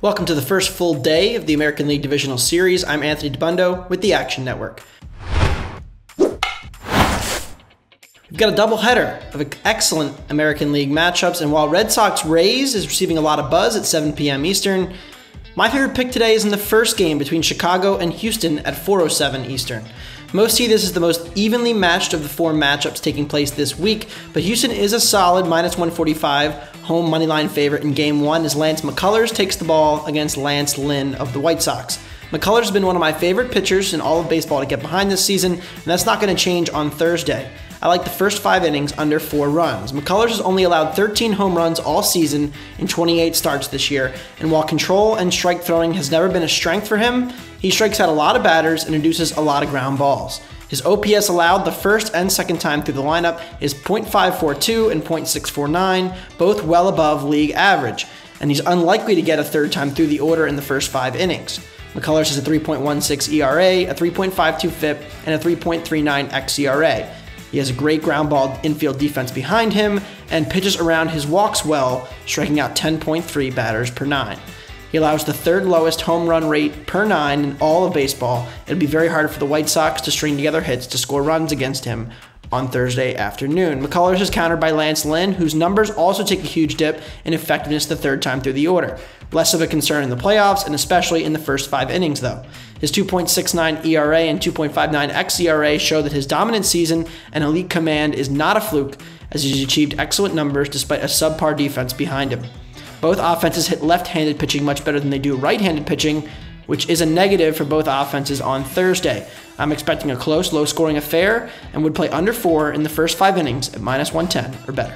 Welcome to the first full day of the American League Divisional Series. I'm Anthony Dabbundo with the Action Network. We've got a doubleheader of excellent American League matchups, and while Red Sox Rays is receiving a lot of buzz at 7 p.m. Eastern, my favorite pick today is in the first game between Chicago and Houston at 4:07 Eastern. Most see this as the most evenly matched of the four matchups taking place this week, but Houston is a solid minus 145 home moneyline favorite in game one as Lance McCullers takes the ball against Lance Lynn of the White Sox. McCullers has been one of my favorite pitchers in all of baseball to get behind this season, and that's not going to change on Thursday. I like the first five innings under four runs. McCullers has only allowed 13 home runs all season in 28 starts this year, and while control and strike throwing has never been a strength for him, he strikes out a lot of batters and induces a lot of ground balls. His OPS allowed the first and second time through the lineup is .542 and .649, both well above league average, and he's unlikely to get a third time through the order in the first five innings. McCullers has a 3.16 ERA, a 3.52 FIP, and a 3.39 xERA. He has a great ground ball infield defense behind him and pitches around his walks well, striking out 10.3 batters per nine. He allows the third lowest home run rate per nine in all of baseball. It'd be very hard for the White Sox to string together hits to score runs against him on Thursday afternoon. McCullers is countered by Lance Lynn, whose numbers also take a huge dip in effectiveness the third time through the order. Less of a concern in the playoffs, and especially in the first five innings, though. His 2.69 ERA and 2.59 xERA show that his dominant season and elite command is not a fluke, as he's achieved excellent numbers despite a subpar defense behind him. Both offenses hit left handed pitching much better than they do right handed pitching, which is a negative for both offenses on Thursday. I'm expecting a close, low scoring affair and would play under four in the first five innings at minus 110 or better.